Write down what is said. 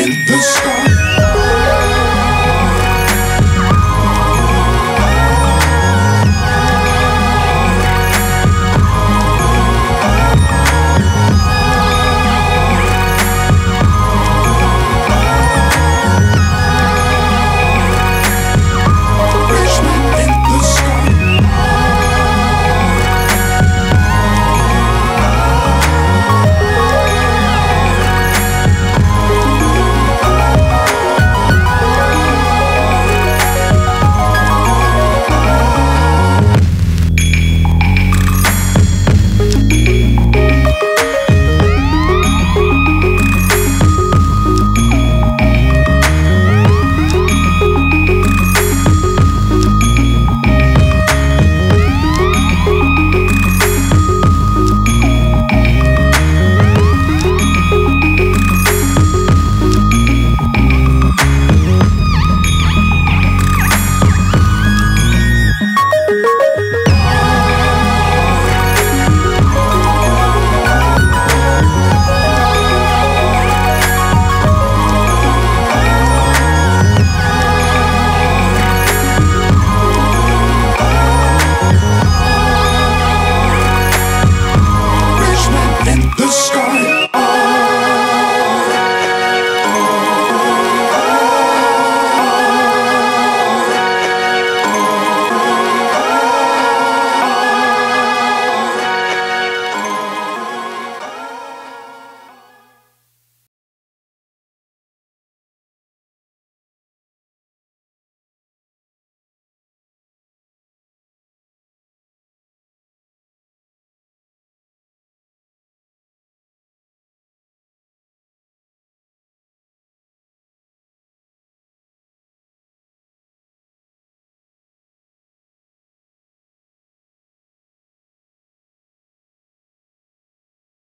I've.